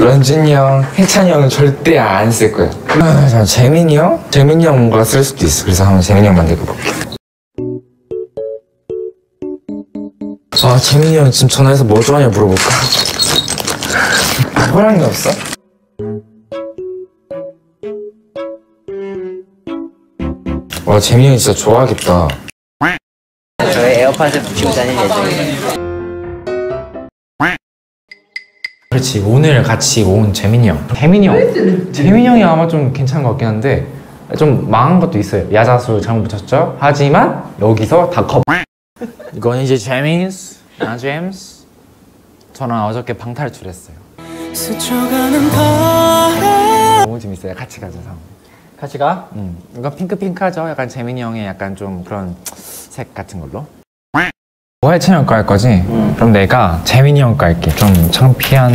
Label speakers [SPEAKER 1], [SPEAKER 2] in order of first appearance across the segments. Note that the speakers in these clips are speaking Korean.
[SPEAKER 1] 런쥔이 형, 해찬이 형은 절대 안 쓸 거예요. 아, 저 재민이 형? 재민이 형 뭔가 쓸 수도 있어. 그래서 한번 재민이 형 만들고 볼게. 아, 재민이 형 지금 전화해서 뭐 좋아하냐 물어볼까? 호랑이 없어? 와, 재민이 형이 진짜 좋아하겠다.
[SPEAKER 2] 저희 에어팟을 붙이고 다닐 예정이에요.
[SPEAKER 1] 그렇지. 오늘 같이 온 재민이 형. 재민이 형. 재민이 형이 아마 좀 괜찮은 것 같긴 한데 좀 망한 것도 있어요. 야자수 잘못 붙였죠? 하지만 여기서 다컵. 이건 이제 제임스. 아 제임스. 저는 어저께 방탈출했어요. 너무 재밌어요. 같이 가자 상.
[SPEAKER 2] 같이 가?
[SPEAKER 1] 음, 이거 핑크핑크하죠? 약간 재민이 형의 약간 좀 그런 색 같은 걸로 뭐해찬 형거 할 거지? 그럼 내가 재민이 형거 할게. 좀 창피한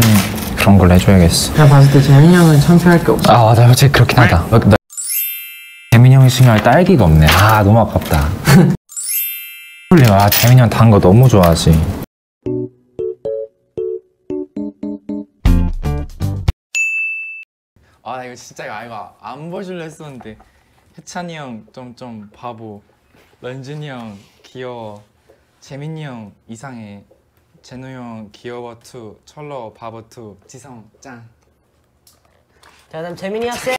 [SPEAKER 1] 그런 걸로 해줘야겠어.
[SPEAKER 2] 제가 봤을 때 재민이 형은 창피할 게 없어.
[SPEAKER 1] 아 맞아. 솔직히 그렇긴 하다. 나, 나- 재민이 형이 신경할 딸기가 없네. 아 너무 아깝다. 홀리 아 재민이 형 단 거 너무 좋아하지. 아나 이거 진짜 이거 이거 안 보여줄려 했었는데 해찬이 형 좀좀 바보. 런쥔이 형 귀여워 재민이 형 이상해 제노 형 귀여워 투 천러 바보 투 지성 짱
[SPEAKER 2] 자, 그다음 재민이 학생.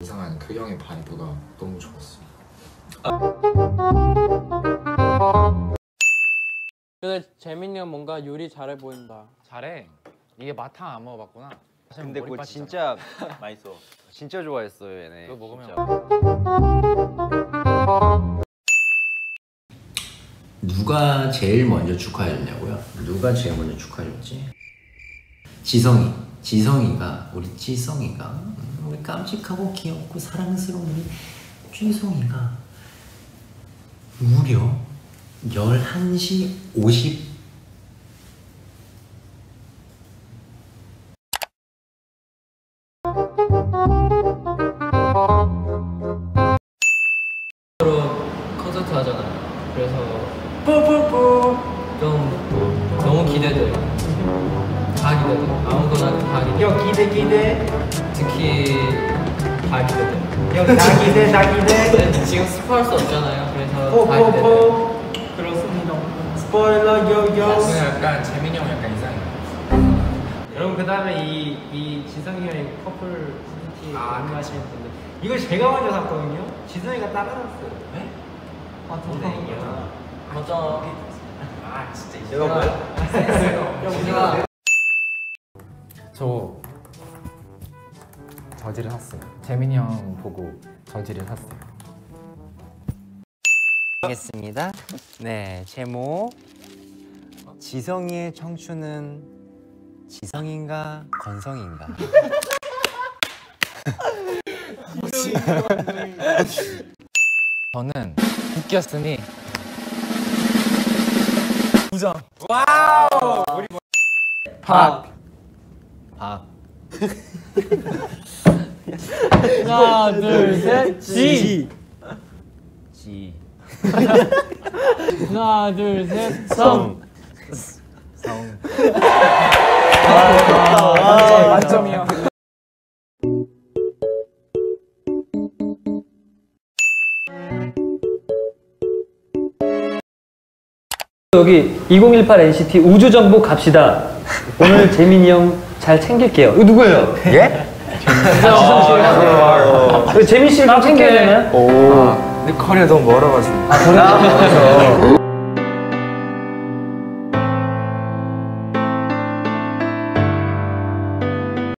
[SPEAKER 1] 이상한 그 형의 vibe가 너무 좋았어.
[SPEAKER 3] 근데 재민이 형 뭔가 요리 잘해 보인다.
[SPEAKER 1] 잘해. 이게 마탕 안 먹어봤구나.
[SPEAKER 4] 근데 그거 진짜 맛있어. 진짜 좋아했어요 얘네.
[SPEAKER 1] 그거 먹으면
[SPEAKER 4] 진짜.
[SPEAKER 5] 누가 제일 먼저 축하해줬냐고요? 누가 제일 먼저 축하해줬지? 지성이 지성이가 우리 지성이가 음, 우리 깜찍하고 귀엽고 사랑스러운 우리 쥐성이가 무려 11시 50
[SPEAKER 3] 그래서 뿌뿌뿌 좀 너무 기대돼. 다 기대돼. 아무거나 다 기대. 형 기대 기대. 특히 다 기대돼. 형나 기대 나 기대. 지금 스포할 수 없잖아요. 그래서 다 기대돼. 그렇습니다. 스포일러 요요.
[SPEAKER 1] 약간 재민이 형 약간 이상해.
[SPEAKER 6] 여러분 그 다음에 이, 이 지성이 형의 커플 티 안무하시는 분들 이걸 제가 먼저 샀거든요 지성이가 따라놨어요 네? 아 동생이요
[SPEAKER 3] 맞아.
[SPEAKER 6] 아 진짜
[SPEAKER 4] 내가 뭐야?
[SPEAKER 3] 우리가
[SPEAKER 1] 저 저지를 샀어요. 재민이 형 보고 저지를 샀어요.
[SPEAKER 4] 하겠습니다. 네 제목 지성이의 청춘은 지성인가 건성인가?
[SPEAKER 1] 저는 웃겼으니
[SPEAKER 4] 밥.
[SPEAKER 3] 하나 둘 셋. 지.
[SPEAKER 4] 지.
[SPEAKER 3] 하나 둘 셋. 성.
[SPEAKER 4] 성.
[SPEAKER 1] 만점이야.
[SPEAKER 6] 여기 2018 NCT 우주정복 갑시다 오늘 재민이 형 잘 챙길게요 이거 누구예요?
[SPEAKER 4] 예?
[SPEAKER 6] 지성 씨가 재민 씨를 좀 챙겨야 되나요?
[SPEAKER 1] 근데 거리가 너무 멀어가지고.